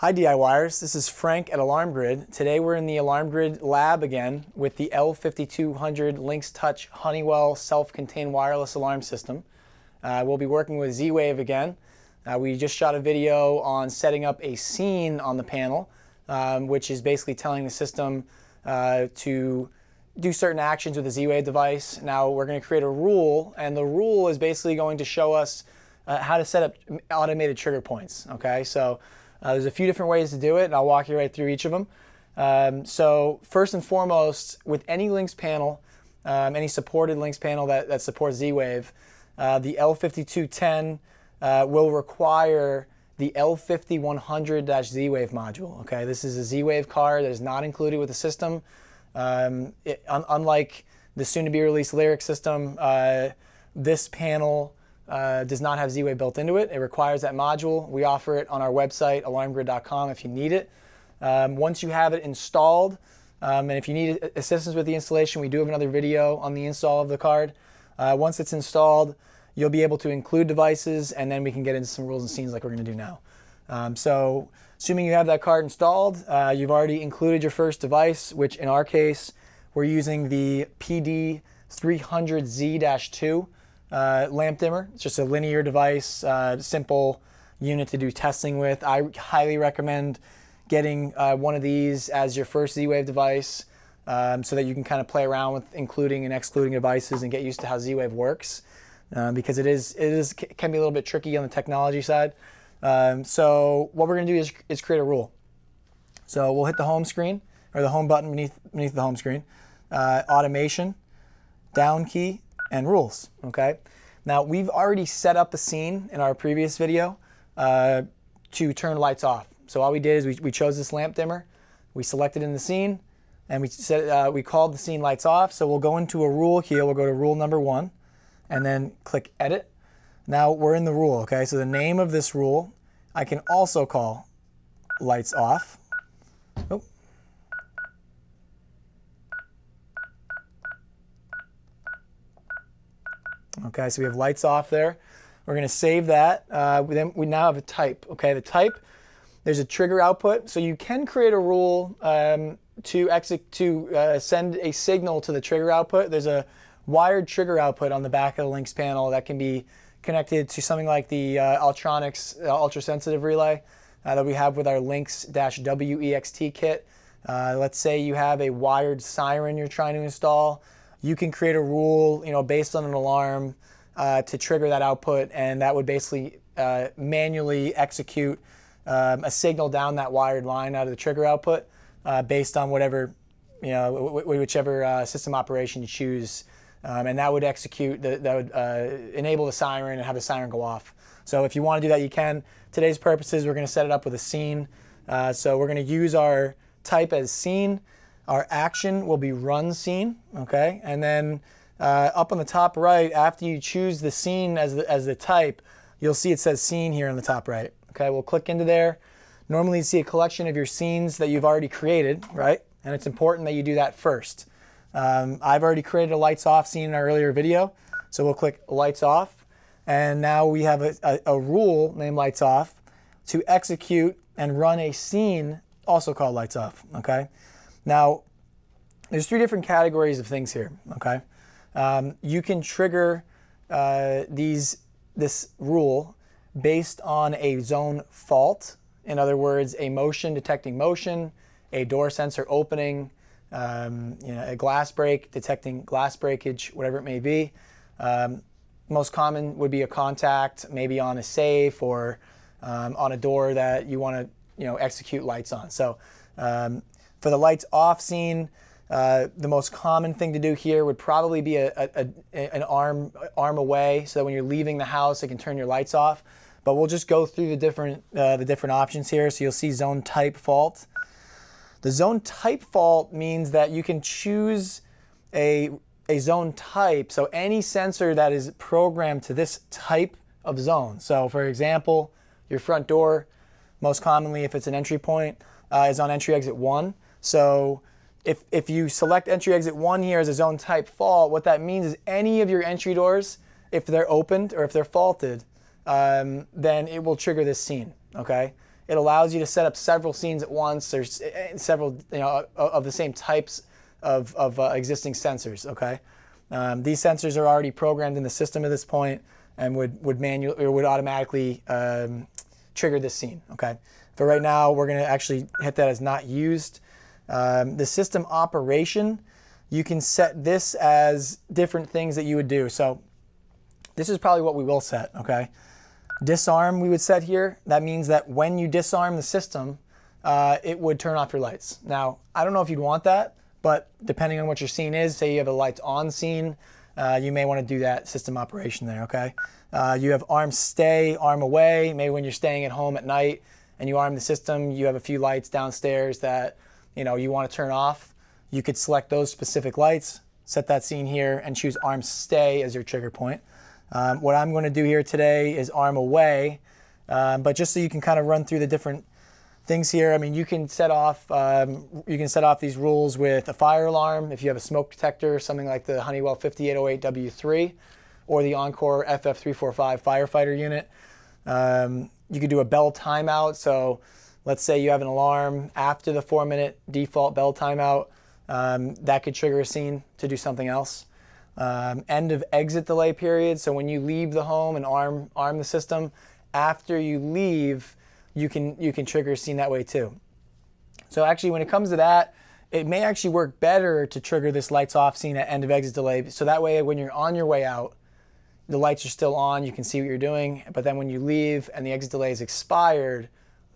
Hi DIYers, this is Frank at Alarm Grid. Today we're in the Alarm Grid lab again with the L5200 Lynx Touch Honeywell self-contained wireless alarm system. Uh, we'll be working with Z-Wave again. Uh, we just shot a video on setting up a scene on the panel, um, which is basically telling the system uh, to do certain actions with the Z-Wave device. Now we're going to create a rule, and the rule is basically going to show us uh, how to set up automated trigger points. Okay, so uh, there's a few different ways to do it, and I'll walk you right through each of them. Um, so first and foremost, with any Lynx panel, um, any supported Lynx panel that, that supports Z-Wave, uh, the L5210 uh, will require the L5100-Z-Wave module. Okay, this is a Z-Wave card that is not included with the system. Um, it, un unlike the soon-to-be released Lyric system, uh, this panel uh, does not have Z-Wave built into it. It requires that module. We offer it on our website, alarmgrid.com, if you need it. Um, once you have it installed, um, and if you need assistance with the installation, we do have another video on the install of the card. Uh, once it's installed, you'll be able to include devices, and then we can get into some rules and scenes like we're going to do now. Um, so, assuming you have that card installed, uh, you've already included your first device, which in our case, we're using the PD300Z-2 uh, lamp dimmer. It's just a Linear device, uh, simple unit to do testing with. I highly recommend getting uh, one of these as your first Z-Wave device um, so that you can kind of play around with including and excluding devices and get used to how Z-Wave works uh, because it is it is can be a little bit tricky on the technology side. Um, so what we're going to do is, is create a rule. So we'll hit the home screen or the home button beneath beneath the home screen, uh, automation, down key, and rules, okay? Now, we've already set up a scene in our previous video uh, to turn lights off. So all we did is we, we chose this lamp dimmer, we selected in the scene, and we, set, uh, we called the scene lights off. So we'll go into a rule here, we'll go to rule number one, and then click edit. Now we're in the rule, okay? So the name of this rule, I can also call lights off. Oh, Okay, so we have lights off there. We're going to save that. Uh, then we now have a type. Okay, the type, there's a trigger output. So you can create a rule um, to, exec to uh, send a signal to the trigger output. There's a wired trigger output on the back of the Lynx panel that can be connected to something like the uh, Altronix uh, ultra sensitive relay uh, that we have with our Lynx-WEXT kit. Uh, let's say you have a wired siren you're trying to install you can create a rule, you know, based on an alarm uh, to trigger that output, and that would basically uh, manually execute um, a signal down that wired line out of the trigger output uh, based on whatever, you know, whichever uh, system operation you choose, um, and that would execute, the, that would uh, enable the siren and have the siren go off. So if you want to do that, you can. Today's purposes, we're going to set it up with a scene. Uh, so we're going to use our type as scene. Our action will be run scene, okay? And then uh, up on the top right, after you choose the scene as the, as the type, you'll see it says scene here on the top right. Okay, we'll click into there. Normally you see a collection of your scenes that you've already created, right? And it's important that you do that first. Um, I've already created a lights off scene in our earlier video, so we'll click lights off. And now we have a, a, a rule named lights off to execute and run a scene also called lights off, okay? Now, there's three different categories of things here, okay? Um, you can trigger uh, these this rule based on a zone fault. In other words, a motion detecting motion, a door sensor opening, um, you know, a glass break detecting glass breakage, whatever it may be. Um, most common would be a contact, maybe on a safe or um, on a door that you want to you know execute lights on. So um, for the lights off scene, uh, the most common thing to do here would probably be a, a, a, an arm arm away, so that when you're leaving the house, it can turn your lights off. But we'll just go through the different uh, the different options here. So you'll see zone type fault. The zone type fault means that you can choose a a zone type. So any sensor that is programmed to this type of zone. So for example, your front door, most commonly if it's an entry point, uh, is on entry exit one. So if, if you select entry exit one here as a zone type fault, what that means is any of your entry doors, if they're opened or if they're faulted, um, then it will trigger this scene, okay? it allows you to set up several scenes at once. There's eh, eh, several you know of the same types of, of uh, existing sensors. Okay, um, these sensors are already programmed in the system at this point and would would manually or would automatically um, trigger this scene. Okay, but right now we're going to actually hit that as not used. Um, the system operation, you can set this as different things that you would do. So this is probably what we will set. Okay, disarm we would set here. That means that when you disarm the system, uh, it would turn off your lights. Now I don't know if you'd want that but depending on what your scene is, say you have a lights on scene, uh, you may want to do that system operation there, okay? Uh, you have arm stay, arm away. Maybe when you're staying at home at night and you arm the system, you have a few lights downstairs that you know you want to turn off. You could select those specific lights, set that scene here, and choose arm stay as your trigger point. Um, what I'm going to do here today is arm away, um, but just so you can kind of run through the different things here. I mean, you can set off um, you can set off these rules with a fire alarm if you have a smoke detector, something like the Honeywell 5808W3 or the Encore FF345 firefighter unit. Um, you could do a bell timeout. So let's say you have an alarm after the four minute default bell timeout. Um, that could trigger a scene to do something else. Um, end of exit delay period. So when you leave the home and arm arm the system, after you leave, you can you can trigger a scene that way too. So actually, when it comes to that, it may actually work better to trigger this lights off scene at end of exit delay. So that way, when you're on your way out, the lights are still on, you can see what you're doing. But then when you leave and the exit delay is expired,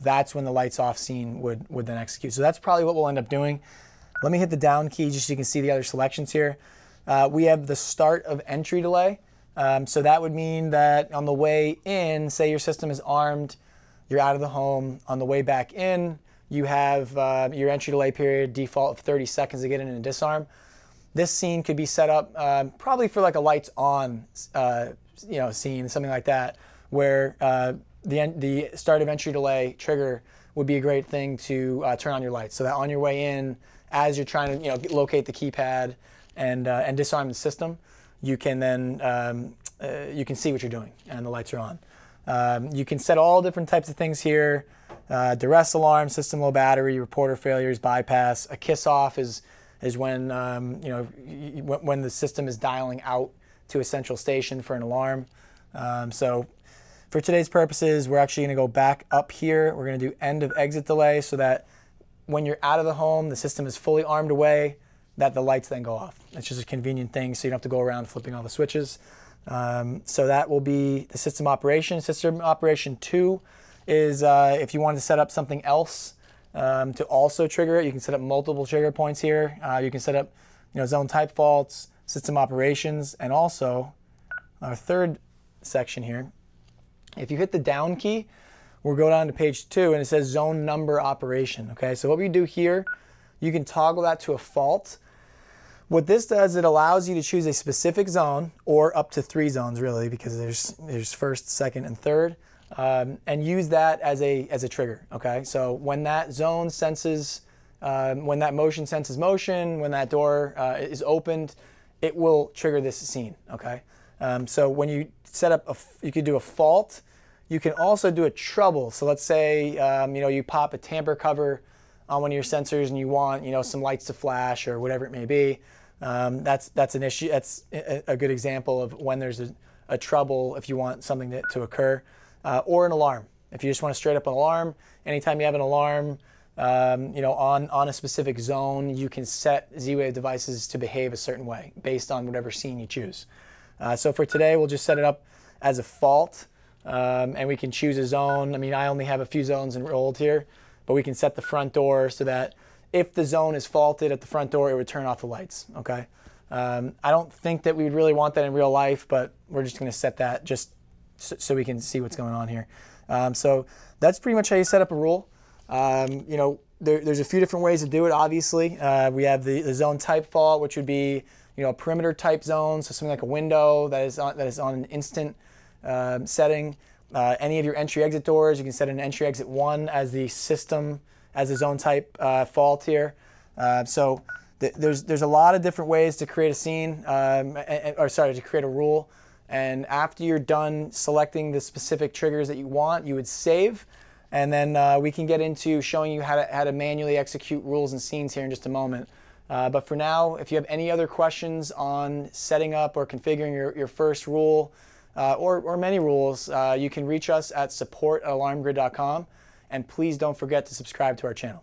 that's when the lights off scene would, would then execute. So that's probably what we'll end up doing. Let me hit the down key just so you can see the other selections here. Uh, we have the start of entry delay. Um, so that would mean that on the way in, say your system is armed you're out of the home. On the way back in, you have uh, your entry delay period default of 30 seconds to get in and disarm. This scene could be set up um, probably for like a lights on, uh, you know, scene, something like that, where uh, the the start of entry delay trigger would be a great thing to uh, turn on your lights, so that on your way in, as you're trying to you know locate the keypad and uh, and disarm the system, you can then um, uh, you can see what you're doing and the lights are on. Um, you can set all different types of things here. Uh, duress alarm, system low battery, reporter failures, bypass. A kiss off is is when um, you know when the system is dialing out to a central station for an alarm. Um, so for today's purposes, we're actually going to go back up here. We're going to do end of exit delay so that when you're out of the home, the system is fully armed away, that the lights then go off. It's just a convenient thing so you don't have to go around flipping all the switches. Um, so that will be the system operation. System operation two is uh, if you wanted to set up something else um, to also trigger it, you can set up multiple trigger points here. Uh, you can set up you know, zone type faults, system operations, and also our third section here. If you hit the down key, we'll go down to page two and it says zone number operation. Okay, so what we do here, you can toggle that to a fault what this does, it allows you to choose a specific zone or up to three zones really because there's, there's first, second, and third. Um, and use that as a, as a trigger, okay? So when that zone senses, um, when that motion senses motion, when that door uh, is opened, it will trigger this scene, okay? Um, so when you set up, a, you could do a fault, you can also do a trouble. So let's say, um, you know, you pop a tamper cover on one of your sensors and you want, you know, some lights to flash or whatever it may be. Um, that's that's an issue. That's a, good example of when there's a, a trouble if you want something to, to occur, uh, or an alarm. If you just want to straight up an alarm, anytime you have an alarm, um, you know, on on a specific zone, you can set Z-Wave devices to behave a certain way based on whatever scene you choose. Uh, so for today, we'll just set it up as a fault, um, and we can choose a zone. I mean, I only have a few zones enrolled here, but we can set the front door so that if the zone is faulted at the front door, it would turn off the lights. Okay. Um, I don't think that we would really want that in real life, but we're just going to set that just so, so, we can see what's going on here. Um, so that's pretty much how you set up a rule. Um, you know, there, there's a few different ways to do it. Obviously, uh, we have the, the, zone type fault, which would be you know a perimeter type zone, so something like a window that is on, that is on an instant um, setting. Uh, any of your entry exit doors, you can set an entry exit one as the system as a zone type uh, fault here. Uh, so th there's there's a lot of different ways to create a scene, um, or sorry, to create a rule. And after you're done selecting the specific triggers that you want, you would save. And then uh, we can get into showing you how to, how to manually execute rules and scenes here in just a moment. Uh, but for now, if you have any other questions on setting up or configuring your, your first rule uh, or, or many rules, uh, you can reach us at support alarmgrid.com. And please don't forget to subscribe to our channel.